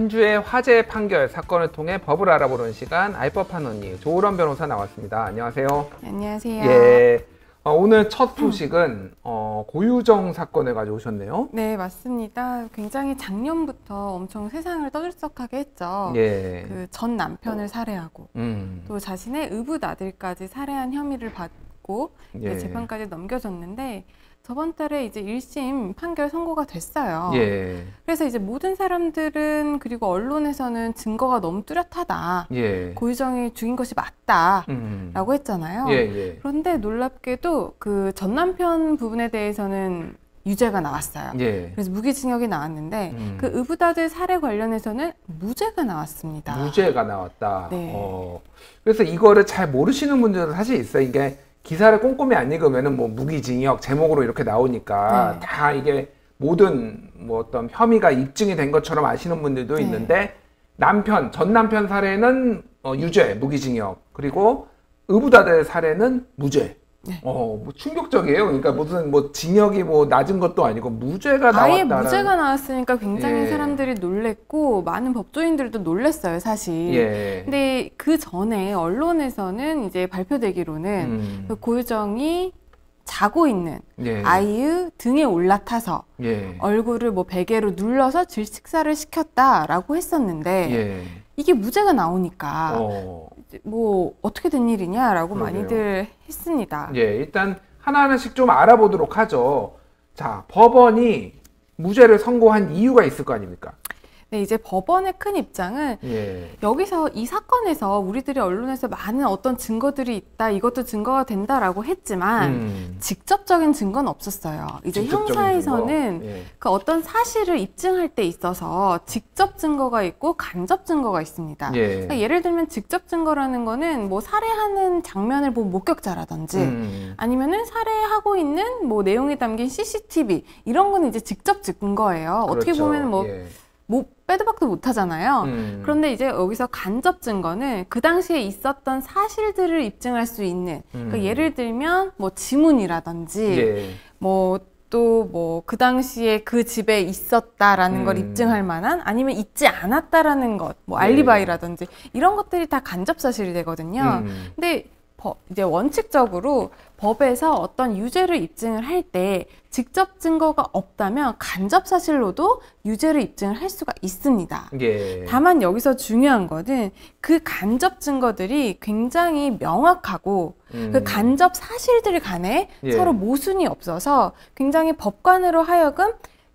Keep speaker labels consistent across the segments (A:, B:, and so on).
A: 한 주의 화제 판결 사건을 통해 법을 알아보는 시간 알법한 언니 조우런 변호사 나왔습니다. 안녕하세요.
B: 안녕하세요.
A: 예. 어, 오늘 첫 소식은 어, 고유정 사건을 가져오셨네요.
B: 네, 맞습니다. 굉장히 작년부터 엄청 세상을 떠들썩하게 했죠.
A: 예.
B: 그 전 남편을 살해하고
A: 음.
B: 또 자신의 의붓 아들까지 살해한 혐의를 받 고 이제
A: 예.
B: 재판까지 넘겨졌는데 저번 달에 이제 1심 판결 선고가 됐어요.
A: 예.
B: 그래서 이제 모든 사람들은 그리고 언론에서는 증거가 너무 뚜렷하다.
A: 예.
B: 고유정이 죽인 것이 맞다라고
A: 음.
B: 했잖아요.
A: 예, 예.
B: 그런데 놀랍게도 그 전 남편 부분에 대해서는 유죄가 나왔어요.
A: 예.
B: 그래서 무기징역이 나왔는데
A: 음.
B: 그 의붓아들 살해 관련해서는 무죄가 나왔습니다.
A: 무죄가 나왔다.
B: 네.
A: 어. 그래서 이거를 잘 모르시는 분들도 사실 있어요. 이게 기사를 꼼꼼히 안 읽으면은 뭐 무기징역 제목으로 이렇게 나오니까
B: 네.
A: 다 이게 모든 뭐 어떤 혐의가 입증이 된 것처럼 아시는 분들도
B: 네.
A: 있는데 남편 전 남편 살해는 어, 유죄 무기징역 그리고 의붓아들 살해는 무죄.
B: 네.
A: 어, 뭐 충격적이에요. 그러니까 무슨 뭐 징역이 뭐 낮은 것도 아니고 무죄가
B: 아예
A: 나왔다는.
B: 무죄가 나왔으니까 굉장히
A: 예.
B: 사람들이 놀랬고 많은 법조인들도 놀랬어요, 사실.
A: 예.
B: 근데 그 전에 언론에서는 이제 발표되기로는
A: 음.
B: 그 고유정이 자고 있는
A: 예.
B: 아이의 등에 올라타서
A: 예.
B: 얼굴을 뭐 베개로 눌러서 질식사를 시켰다라고 했었는데
A: 예.
B: 이게 무죄가 나오니까
A: 어.
B: 뭐 어떻게 된 일이냐라고
A: 그러게요.
B: 많이들 했습니다.
A: 예, 일단 하나하나씩 좀 알아보도록 하죠. 자, 법원이 무죄를 선고한 이유가 있을 거 아닙니까?
B: 네, 이제 법원의 큰 입장은
A: 예.
B: 여기서 이 사건에서 우리들이 언론에서 많은 어떤 증거들이 있다, 이것도 증거가 된다라고 했지만
A: 음,
B: 직접적인 증거는 없었어요. 이제 형사에서는.
A: 예.
B: 그 어떤 사실을 입증할 때 있어서 직접 증거가 있고 간접 증거가 있습니다.
A: 예.
B: 그러니까 예를 들면 직접 증거라는 거는 뭐 살해하는 장면을 본 목격자라든지
A: 음,
B: 아니면은 살해하고 있는 뭐 내용이 담긴 CCTV 이런 거는 이제 직접 증거예요. 어떻게
A: 그렇죠.
B: 보면 뭐,
A: 예.
B: 뭐 빼도 박도 못 하잖아요.
A: 음,
B: 그런데 이제 여기서 간접 증거는 그 당시에 있었던 사실들을 입증할 수 있는 그러니까
A: 음.
B: 예를 들면 뭐 지문이라든지
A: 예.
B: 뭐 또뭐그 당시에 그 집에 있었다라는 걸
A: 음.
B: 입증할 만한 아니면 있지 않았다라는 것, 뭐
A: 네.
B: 알리바이라든지 이런 것들이 다 간접 사실이 되거든요.
A: 음,
B: 근데 법- 이제 원칙적으로 법에서 어떤 유죄를 입증을 할 때 직접 증거가 없다면 간접 사실로도 유죄를 입증을 할 수가 있습니다.
A: 예.
B: 다만 여기서 중요한 거는 그 간접 증거들이 굉장히 명확하고
A: 음,
B: 그 간접 사실들 간에
A: 예.
B: 서로 모순이 없어서 굉장히 법관으로 하여금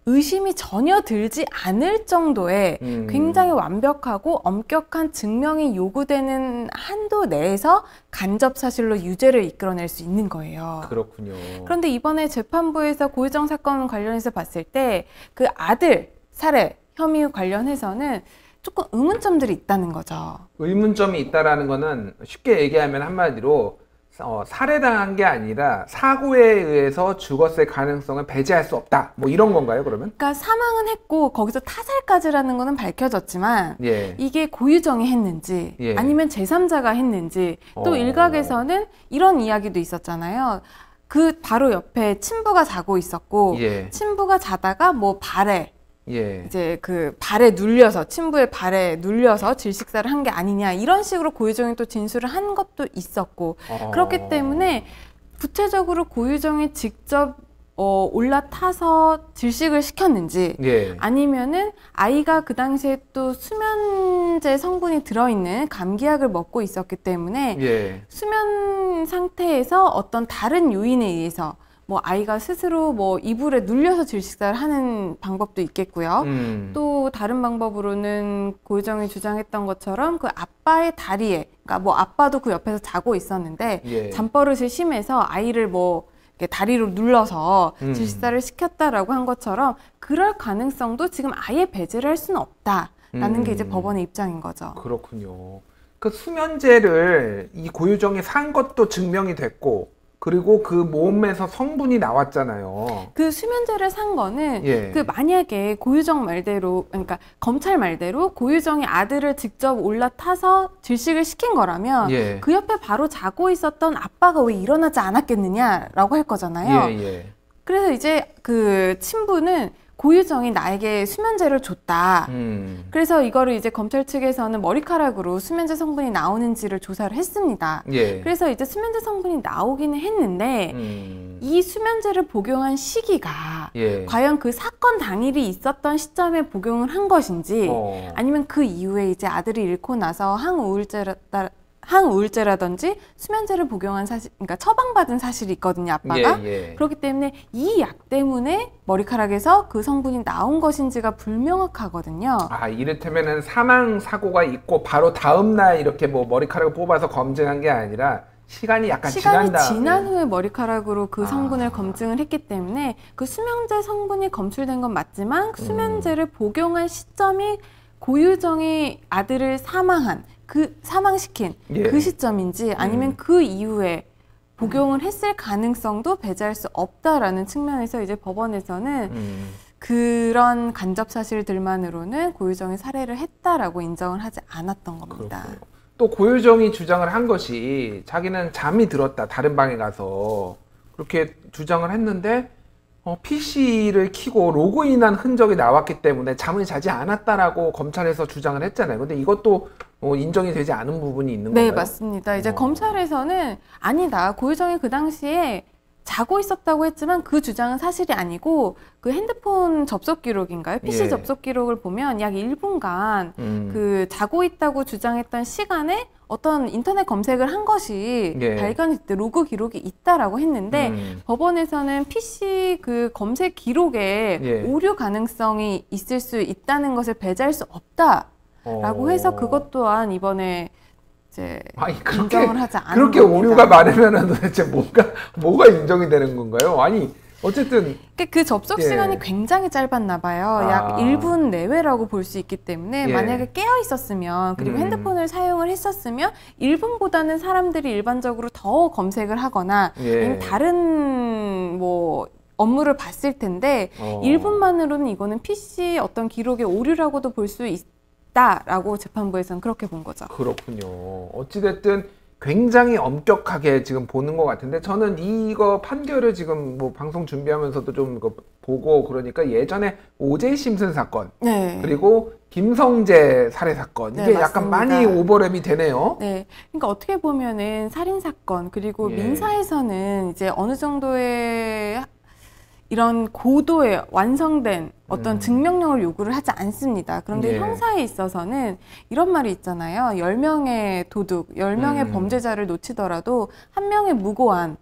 B: 의심이 전혀 들지 않을 정도의
A: 음,
B: 굉장히 완벽하고 엄격한 증명이 요구되는 한도 내에서 간접 사실로 유죄를 이끌어낼 수 있는 거예요.
A: 그렇군요.
B: 그런데 이번에 재판부에서 고유정 사건 관련해서 봤을 때 그 아들 살해 혐의 관련해서는 조금 의문점들이 있다는 거죠.
A: 의문점이 있다라는 거는 쉽게 얘기하면 한마디로 어, 살해당한 게 아니라 사고에 의해서 죽었을 가능성을 배제할 수 없다. 뭐 이런 건가요, 그러면?
B: 그러니까 사망은 했고 거기서 타살까지라는 거는 밝혀졌지만
A: 예.
B: 이게 고유정이 했는지
A: 예.
B: 아니면 제3자가 했는지 또
A: 어.
B: 일각에서는 이런 이야기도 있었잖아요. 그 바로 옆에 친부가 자고 있었고
A: 예.
B: 친부가 자다가 뭐 발에
A: 예.
B: 이제 그 발에 눌려서 친부의 발에 눌려서 질식사를 한 게 아니냐 이런 식으로 고유정이 또 진술을 한 것도 있었고
A: 어.
B: 그렇기 때문에 구체적으로 고유정이 직접 어, 올라타서 질식을 시켰는지
A: 예.
B: 아니면은 아이가 그 당시에 또 수면제 성분이 들어있는 감기약을 먹고 있었기 때문에
A: 예.
B: 수면 상태에서 어떤 다른 요인에 의해서 뭐 아이가 스스로 뭐 이불에 눌려서 질식사를 하는 방법도 있겠고요.
A: 음.
B: 또 다른 방법으로는 고유정이 주장했던 것처럼 그 아빠의 다리에, 그러니까 뭐 아빠도 그 옆에서 자고 있었는데
A: 예.
B: 잠버릇이 심해서 아이를 뭐 이렇게 다리로 눌러서
A: 음.
B: 질식사를 시켰다라고 한 것처럼 그럴 가능성도 지금 아예 배제를 할 수는 없다라는 게 이제
A: 음.
B: 법원의 입장인 거죠.
A: 그렇군요. 그 수면제를 이 고유정이 산 것도 증명이 됐고 그리고 그 몸에서 성분이 나왔잖아요.
B: 그 수면제를 산 거는
A: 예.
B: 그 만약에 고유정 말대로 그러니까 검찰 말대로 고유정이 아들을 직접 올라타서 질식을 시킨 거라면
A: 예.
B: 그 옆에 바로 자고 있었던 아빠가 왜 일어나지 않았겠느냐라고 할 거잖아요.
A: 예, 예.
B: 그래서 이제 그 친부는 고유정이 나에게 수면제를 줬다.
A: 음.
B: 그래서 이거를 이제 검찰 측에서는 머리카락으로 수면제 성분이 나오는지를 조사를 했습니다.
A: 예.
B: 그래서 이제 수면제 성분이 나오기는 했는데
A: 음.
B: 이 수면제를 복용한 시기가
A: 예.
B: 과연 그 사건 당일이 있었던 시점에 복용을 한 것인지
A: 어.
B: 아니면 그 이후에 이제 아들이 잃고 나서 항우울제라 항우울제라든지 수면제를 복용한 사실, 그러니까 처방받은 사실이 있거든요, 아빠가.
A: 예, 예.
B: 그렇기 때문에 이 약 때문에 머리카락에서 그 성분이 나온 것인지가 불명확하거든요.
A: 아 이를테면은 사망 사고가 있고 바로 다음 날 이렇게 뭐 머리카락을 뽑아서 검증한 게 아니라 시간이 약간
B: 시간이
A: 지난 다음에
B: 지난 후에 머리카락으로 그
A: 아.
B: 성분을 검증을 했기 때문에 그 수면제 성분이 검출된 건 맞지만
A: 음.
B: 수면제를 복용한 시점이 고유정이 아들을 사망한 그 사망시킨
A: 예.
B: 그 시점인지 아니면
A: 음.
B: 그 이후에 복용을 했을 가능성도 배제할 수 없다라는 측면에서 이제 법원에서는
A: 음.
B: 그런 간접 사실들만으로는 고유정이 살해를 했다라고 인정을 하지 않았던 겁니다.
A: 그렇군요. 또 고유정이 주장을 한 것이 자기는 잠이 들었다 다른 방에 가서 그렇게 주장을 했는데 어, PC를 키고 로그인한 흔적이 나왔기 때문에 잠을 자지 않았다라고 검찰에서 주장을 했잖아요. 근데 이것도 어, 인정이 되지 않은 부분이 있는
B: 네,
A: 건가요?
B: 맞습니다. 이제
A: 어.
B: 검찰에서는 아니다. 고유정이 그 당시에 자고 있었다고 했지만 그 주장은 사실이 아니고 그 핸드폰 접속 기록인가요? PC
A: 예.
B: 접속 기록을 보면 약 1분간
A: 음.
B: 그 자고 있다고 주장했던 시간에 어떤 인터넷 검색을 한 것이
A: 예.
B: 발견됐을 때 로그 기록이 있다라고 했는데
A: 음.
B: 법원에서는 PC 그 검색 기록에
A: 예.
B: 오류 가능성이 있을 수 있다는 것을 배제할 수 없다 라고
A: 어.
B: 해서 그것 또한 이번에 이제
A: 아니 그렇게
B: 인정을 하지 않은
A: 그렇게
B: 겁니다.
A: 오류가 많으면 도대체 뭐가 뭐가 인정이 되는 건가요? 아니 어쨌든
B: 그- 그 접속
A: 예.
B: 시간이 굉장히 짧았나 봐요. 약
A: 아.
B: 1분 내외라고 볼 수 있기 때문에
A: 예.
B: 만약에 깨어 있었으면 그리고
A: 음.
B: 핸드폰을 사용을 했었으면 1분보다는 사람들이 일반적으로 더 검색을 하거나
A: 예.
B: 다른 뭐 업무를 봤을 텐데
A: 어.
B: 1분만으로는 이거는 PC 어떤 기록의 오류라고도 볼 수 있 다라고 재판부에서는 그렇게 본 거죠.
A: 그렇군요. 어찌됐든 굉장히 엄격하게 지금 보는 것 같은데 저는 이거 판결을 지금 뭐 방송 준비하면서도 좀 보고 그러니까 예전에 오제이 심슨 사건
B: 네.
A: 그리고 김성재 살해 사건 이게
B: 네,
A: 약간. 많이 오버랩이 되네요.
B: 네. 그러니까 어떻게 보면은 살인 사건 그리고
A: 예.
B: 민사에서는 이제 어느 정도의 이런 고도의 완성된 어떤
A: 음.
B: 증명력을 요구를 하지 않습니다. 그런데
A: 예.
B: 형사에 있어서는 이런 말이 있잖아요. 10명의 도둑, 10명의
A: 음.
B: 범죄자를 놓치더라도 한 명의 무고한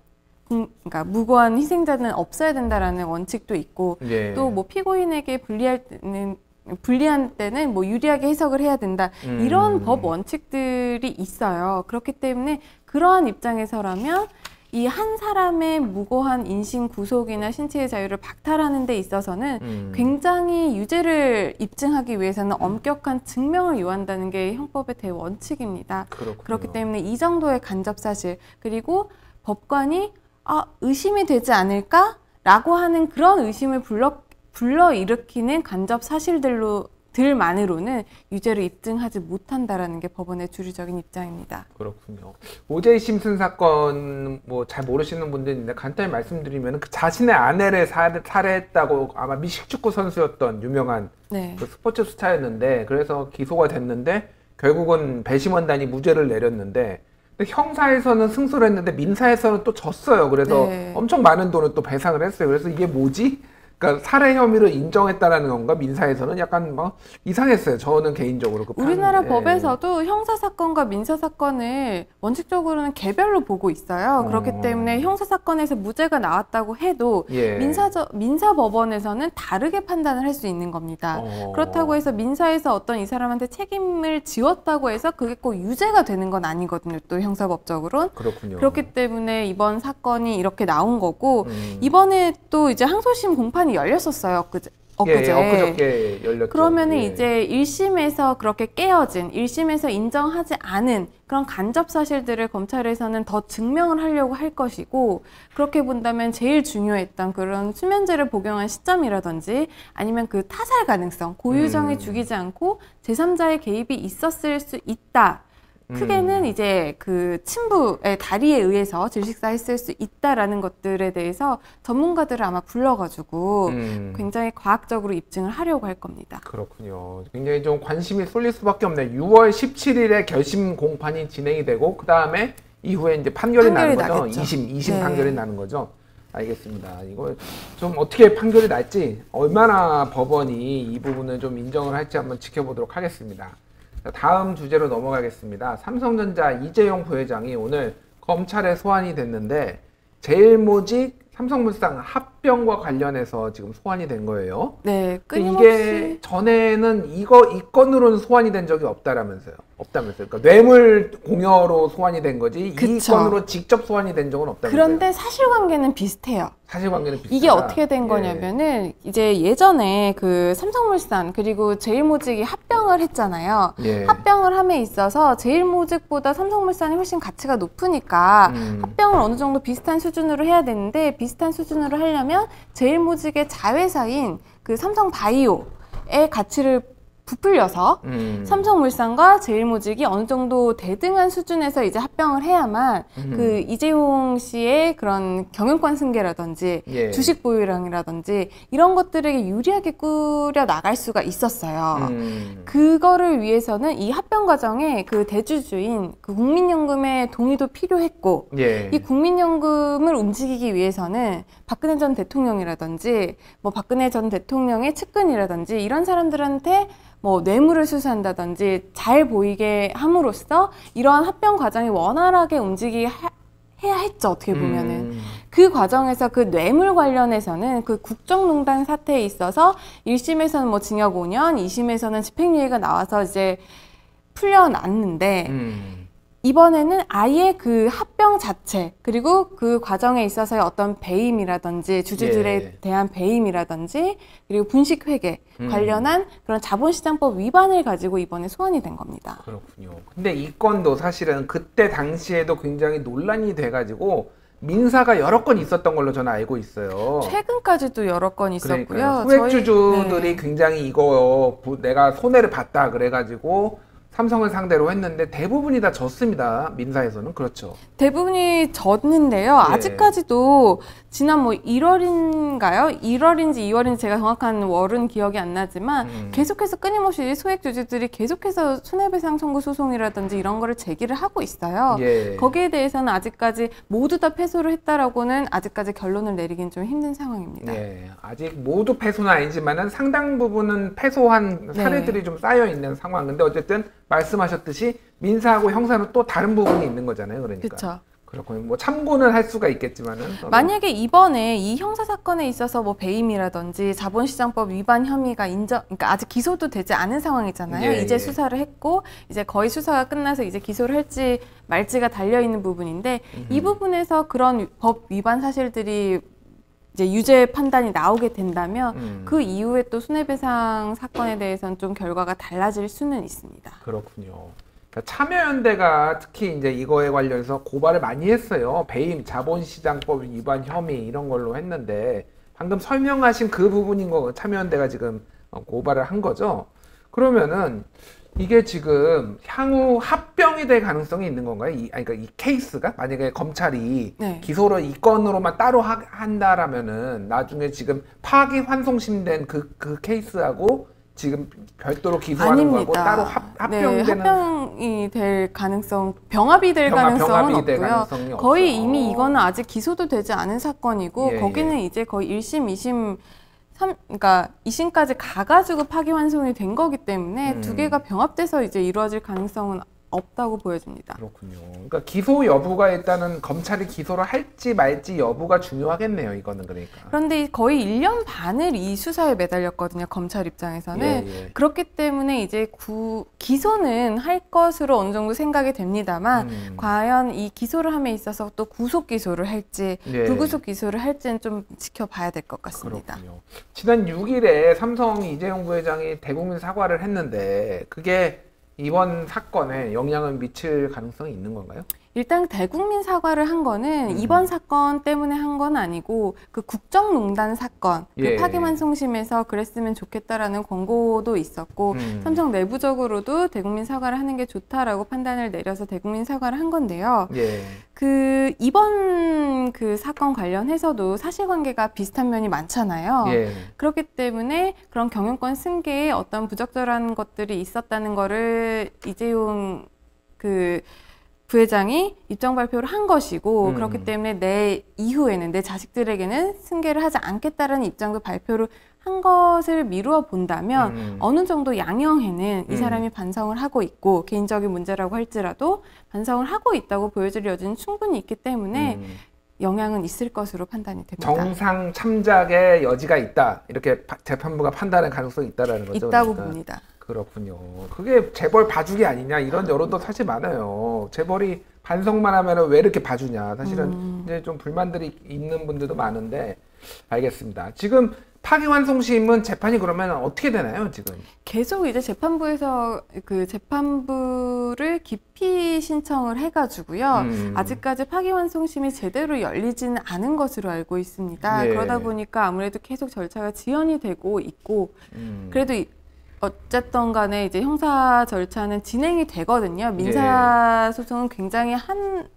B: 음, 그러니까 무고한 희생자는 없어야 된다라는 원칙도 있고
A: 예.
B: 또뭐 피고인에게 불리할 때는 불리한 때는 뭐 유리하게 해석을 해야 된다.
A: 음.
B: 이런 법 원칙들이 있어요. 그렇기 때문에 그러한 입장에서라면 이 한 사람의 무고한 인신 구속이나 신체의 자유를 박탈하는 데 있어서는
A: 음.
B: 굉장히 유죄를 입증하기 위해서는 엄격한 증명을 요한다는 게 형법의 대원칙입니다.
A: 그렇군요.
B: 그렇기 때문에 이 정도의 간접 사실 그리고 법관이 아 의심이 되지 않을까라고 하는 그런 의심을 불러 불러 일으키는 간접 사실들로 들만으로는 유죄를 입증하지 못한다라는 게 법원의 주류적인 입장입니다.
A: 그렇군요. 오제이 심슨 사건 뭐 잘 모르시는 분들 있는데 간단히 말씀드리면 그 자신의 아내를 살해, 살해 했다고 아마 미식축구 선수였던 유명한
B: 네.
A: 그 스포츠 스타였는데 그래서 기소가 됐는데 결국은 배심원단이 무죄를 내렸는데 형사에서는 승소를 했는데 민사에서는 또 졌어요. 그래서
B: 네.
A: 엄청 많은 돈을 또 배상을 했어요. 그래서 이게 뭐지? 그러니까 살해 혐의를 인정했다라는 건가 민사에서는 약간 막 이상했어요. 저는 개인적으로 그 판-
B: 우리나라
A: 예.
B: 법에서도 형사 사건과 민사 사건을 원칙적으로는 개별로 보고 있어요.
A: 어.
B: 그렇기 때문에 형사 사건에서 무죄가 나왔다고 해도
A: 예.
B: 민사저 민사 법원에서는 다르게 판단을 할 수 있는 겁니다.
A: 어.
B: 그렇다고 해서 민사에서 어떤 이 사람한테 책임을 지웠다고 해서 그게 꼭 유죄가 되는 건 아니거든요. 또 형사법적으로는.
A: 그렇군요.
B: 그렇기 때문에 이번 사건이 이렇게 나온 거고
A: 음.
B: 이번에 또 이제 항소심 공판이 열렸었어요. 엊그제. 엊그제.
A: 예, 엊그저께 열렸죠.
B: 그러면은
A: 예.
B: 이제 1심에서 그렇게 깨어진 1심에서 인정하지 않은 그런 간접 사실들을 검찰에서는 더 증명을 하려고 할 것이고 그렇게 본다면 제일 중요했던 그런 수면제를 복용한 시점이라든지 아니면 그 타살 가능성 고유정이
A: 음.
B: 죽이지 않고 제3자의 개입이 있었을 수 있다. 크게는 이제 그 침부의 다리에 의해서 질식사했을 수 있다라는 것들에 대해서 전문가들을 아마 불러가지고
A: 음.
B: 굉장히 과학적으로 입증을 하려고 할 겁니다.
A: 그렇군요. 굉장히 좀 관심이 쏠릴 수밖에 없네. 6월 17일에 결심 공판이 진행이 되고 그 다음에 이후에 이제 판결이,
B: 판결이
A: 나는 거죠.
B: 나겠죠.
A: 2심, 2심
B: 네.
A: 판결이 나는 거죠. 알겠습니다. 이거 좀 어떻게 판결이 날지 얼마나 법원이 이 부분을 좀 인정을 할지 한번 지켜보도록 하겠습니다. 자, 다음 주제로 넘어가겠습니다. 삼성전자 이재용 부회장이 오늘 검찰에 소환이 됐는데 제일모직 삼성물산 합병과 관련해서 지금 소환이 된 거예요.
B: 네, 끊임없이
A: 이게 전에는 이거 이 건으로는 소환이 된 적이 없다라면서요. 없다면서요. 그러니까 뇌물 공여로 소환이 된 거지 이
B: 그쵸.
A: 건으로 직접 소환이 된 적은 없다면서요.
B: 그런데 사실관계는 비슷해요.
A: 사실관계는 비슷하다.
B: 이게 어떻게 된
A: 예.
B: 거냐면은 이제 예전에 그 삼성물산 그리고 제일모직이 합병을 했잖아요.
A: 예.
B: 합병을 함에 있어서 제일모직보다 삼성물산이 훨씬 가치가 높으니까
A: 음.
B: 합병을 어느 정도 비슷한 수준으로 해야 되는데 비슷한 수준으로 하려면 제일모직의 자회사인 그 삼성바이오 의 가치를 부풀려서
A: 음.
B: 삼성물산과 제일모직이 어느 정도 대등한 수준에서 이제 합병을 해야만
A: 음.
B: 그 이재용 씨의 그런 경영권 승계라든지
A: 예.
B: 주식 보유량이라든지 이런 것들에게 유리하게 꾸려 나갈 수가 있었어요.
A: 음.
B: 그거를 위해서는 이 합병 과정에 그 대주주인 그 국민연금의 동의도 필요했고
A: 예.
B: 이 국민연금을 움직이기 위해서는 박근혜 전 대통령이라든지 뭐 박근혜 전 대통령의 측근이라든지 이런 사람들한테 뭐 뇌물을 수수한다든지 잘 보이게 함으로써 이러한 합병 과정이 원활하게 움직이게 하- 해야 했죠 어떻게 보면은
A: 음.
B: 그 과정에서 그 뇌물 관련해서는 그 국정농단 사태에 있어서 1심에서는 뭐 징역 5년, 2심에서는 집행유예가 나와서 이제 풀려났는데
A: 음.
B: 이번에는 아예 그 합병 자체 그리고 그 과정에 있어서의 어떤 배임이라든지 주주들에
A: 예.
B: 대한 배임이라든지 그리고 분식 회계
A: 음.
B: 관련한 그런 자본시장법 위반을 가지고 이번에 소환이 된 겁니다.
A: 그렇군요. 근데 이 건도 사실은 그때 당시에도 굉장히 논란이 돼가지고 민사가 여러 건 있었던 걸로 저는 알고 있어요.
B: 최근까지도 여러 건 있었고요.
A: 소액주주들이
B: 네.
A: 굉장히 이거 부- 내가 손해를 봤다 그래가지고 삼성을 상대로 했는데 대부분이 다 졌습니다. 민사에서는 그렇죠.
B: 대부분이 졌는데요.
A: 예.
B: 아직까지도 지난 뭐 1월인가요? 1월인지 2월인지 제가 정확한 월은 기억이 안 나지만
A: 음.
B: 계속해서 끊임없이 소액 주주들이 계속해서 손해배상 청구 소송이라든지 이런 거를 제기를 하고 있어요.
A: 예.
B: 거기에 대해서는 아직까지 모두 다 패소를 했다라고는 아직까지 결론을 내리긴 좀 힘든 상황입니다.
A: 예, 아직 모두 패소는 아니지만은 상당 부분은 패소한
B: 네.
A: 사례들이 좀 쌓여 있는 상황. 근데 어쨌든 말씀하셨듯이 민사하고 형사는 또 다른 부분이 있는 거잖아요. 그러니까.
B: 그렇죠.
A: 그렇군요. 뭐 참고는 할 수가 있겠지만은.
B: 만약에 이번에 이 형사 사건에 있어서 뭐 배임이라든지 자본시장법 위반 혐의가 인정, 그러니까 아직 기소도 되지 않은 상황이잖아요.
A: 예,
B: 이제
A: 예.
B: 수사를 했고 이제 거의 수사가 끝나서 이제 기소를 할지 말지가 달려 있는 부분인데 이 부분에서 그런 법 위반 사실들이 이제 유죄 판단이 나오게 된다면
A: 음,
B: 그 이후에 또 손해배상 사건에 대해서는 좀 결과가 달라질 수는 있습니다.
A: 그렇군요. 그러니까 참여연대가 특히 이제 이거에 관련해서 고발을 많이 했어요. 배임, 자본시장법 위반 혐의 이런 걸로 했는데 방금 설명하신 그 부분인 거 참여연대가 지금 어, 고발을 한 거죠. 그러면은 이게 지금 향후 합병이 될 가능성이 있는 건가요? 이, 아니, 그러니까 이 케이스가 만약에 검찰이
B: 네.
A: 기소를 이 건으로만 따로 하, 한다라면은 나중에 지금 파기 환송심된 그, 그 케이스하고 지금 별도로 기소하는 거하고
B: 아닙니다.
A: 따로 합,
B: 네,
A: 합병되는
B: 합병이 될 가능성, 병합이 될
A: 병합,
B: 가능성은
A: 병합이 될
B: 없고요. 거의
A: 없어.
B: 이미 이거는 아직 기소도 되지 않은 사건이고
A: 예,
B: 거기는 이제 거의 1심, 2심, 3, 그러니까 2심까지 가가지고 파기환송이 된 거기 때문에
A: 음.
B: 두 개가 병합돼서 이제 이루어질 가능성은 없다고 보여집니다.
A: 그렇군요. 그러니까 기소 여부가 일단은 검찰이 기소를 할지 말지 여부가 중요하겠네요. 이거는 그러니까.
B: 그런데 거의 1년 반을 이 수사에 매달렸거든요. 검찰 입장에서는.
A: 예, 예.
B: 그렇기 때문에 이제 구, 기소는 할 것으로 어느 정도 생각이 됩니다만
A: 음.
B: 과연 이 기소를 함에 있어서 또 구속 기소를 할지
A: 예.
B: 불구속 기소를 할지는 좀 지켜봐야 될 것 같습니다.
A: 그렇군요. 지난 6일에 삼성 이재용 부회장이 대국민 사과를 했는데 그게 이번 사건에 영향을 미칠 가능성이 있는 건가요?
B: 일단 대국민 사과를 한 거는
A: 음.
B: 이번 사건 때문에 한 건 아니고 그 국정농단 사건
A: 예.
B: 그 파기환송심에서 그랬으면 좋겠다라는 권고도 있었고
A: 음.
B: 삼성 내부적으로도 대국민 사과를 하는 게 좋다라고 판단을 내려서 대국민 사과를 한 건데요.
A: 예.
B: 그 이번 그 사건 관련해서도 사실관계가 비슷한 면이 많잖아요.
A: 예.
B: 그렇기 때문에 그런 경영권 승계에 어떤 부적절한 것들이 있었다는 거를 이재용 그 부회장이 입장 발표를 한 것이고
A: 음.
B: 그렇기 때문에 내 이후에는 내 자식들에게는 승계를 하지 않겠다라는 입장도 발표를 한 것을 미루어 본다면
A: 음.
B: 어느 정도 양형에는 이
A: 음.
B: 사람이 반성을 하고 있고 개인적인 문제라고 할지라도 반성을 하고 있다고 보여줄 여지는 충분히 있기 때문에
A: 음.
B: 영향은 있을 것으로 판단이 됩니다.
A: 정상 참작의 여지가 있다. 이렇게 파- 재판부가 판단할 가능성이 있다라는 거죠.
B: 있다고
A: 그러니까.
B: 봅니다.
A: 그렇군요. 그게 재벌 봐주기 아니냐 이런 여론도 사실 많아요. 재벌이 반성만 하면 왜 이렇게 봐주냐. 사실은
B: 음.
A: 이제 좀 불만들이 있는 분들도 많은데 알겠습니다. 지금 파기환송심은 재판이 그러면 어떻게 되나요? 지금?
B: 계속 이제 재판부에서 그 재판부를 기피 신청을 해가지고요.
A: 음.
B: 아직까지 파기환송심이 제대로 열리지는 않은 것으로 알고 있습니다.
A: 예.
B: 그러다 보니까 아무래도 계속 절차가 지연이 되고 있고
A: 음.
B: 그래도 이- 어쨌든 간에 이제 형사 절차는 진행이 되거든요. 민사 소송은 굉장히 한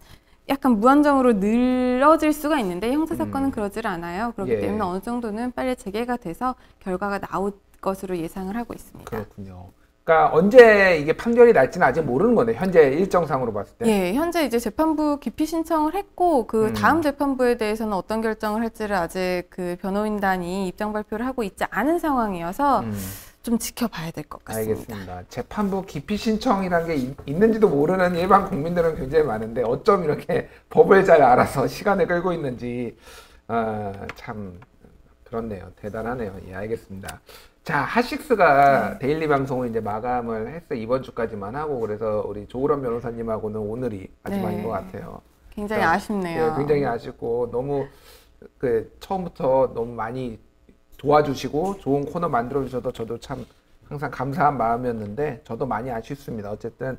B: 약간 무한정으로 늘어질 수가 있는데 형사 사건은
A: 음.
B: 그러질 않아요. 그렇기
A: 예.
B: 때문에 어느 정도는 빨리 재개가 돼서 결과가 나올 것으로 예상을 하고 있습니다.
A: 그렇군요. 그러니까 언제 이게 판결이 날지는 아직 모르는 거네. 현재 일정상으로 봤을 때.
B: 예, 현재 이제 재판부 기피 신청을 했고 그
A: 음.
B: 다음 재판부에 대해서는 어떤 결정을 할지를 아직 그 변호인단이 입장 발표를 하고 있지 않은 상황이어서
A: 음.
B: 좀 지켜봐야 될 것 같습니다.
A: 알겠습니다. 재판부 기피 신청이라는 게 있- 있는지도 모르는 일반 국민들은 굉장히 많은데 어쩜 이렇게 법을 잘 알아서 시간을 끌고 있는지 아, 참 그렇네요. 대단하네요. 예, 알겠습니다. 자, 핫식스가 데일리 방송을 이제 마감을 했어 이번 주까지만 하고 그래서 우리 조우람 변호사님하고는 오늘이 마지막인
B: 네.
A: 것 같아요.
B: 굉장히
A: 자,
B: 아쉽네요.
A: 예, 굉장히 아쉽고 너무 그 처음부터 너무 많이 도와주시고 좋은 코너 만들어 주셔서 저도 참 항상 감사한 마음이었는데 저도 많이 아쉽습니다. 어쨌든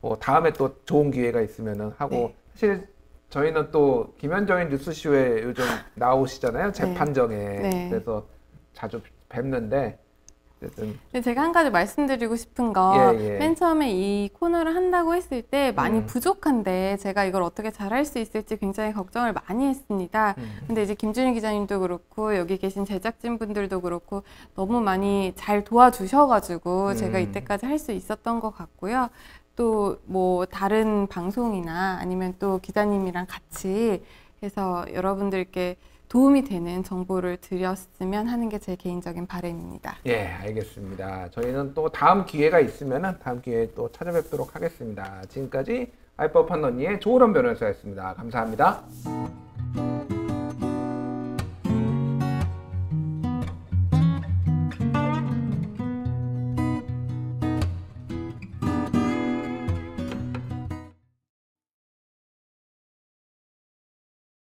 A: 뭐 다음에 또 좋은 기회가 있으면은 하고
B: 네.
A: 사실 저희는 또 김현정의 뉴스쇼에 요즘 나오시잖아요 재판정에
B: 네.
A: 그래서 자주 뵙는데 어쨌든
B: 제가 한 가지 말씀드리고 싶은 거,
A: 예, 예.
B: 맨 처음에 이 코너를 한다고 했을 때 많이
A: 음.
B: 부족한데 제가 이걸 어떻게 잘할 수 있을지 굉장히 걱정을 많이 했습니다.
A: 음,
B: 근데 이제 김준희 기자님도 그렇고 여기 계신 제작진 분들도 그렇고 너무 많이 잘 도와주셔가지고 제가
A: 음.
B: 이때까지 할 수 있었던 것 같고요. 또 뭐 다른 방송이나 아니면 또 기자님이랑 같이 해서 여러분들께 도움이 되는 정보를 드렸으면 하는 게 제 개인적인 바람입니다.
A: 예 알겠습니다. 저희는 또 다음 기회가 있으면은 다음 기회에 또 찾아뵙도록 하겠습니다. 지금까지 알법한 언니의 조우람 변호사였습니다. 감사합니다.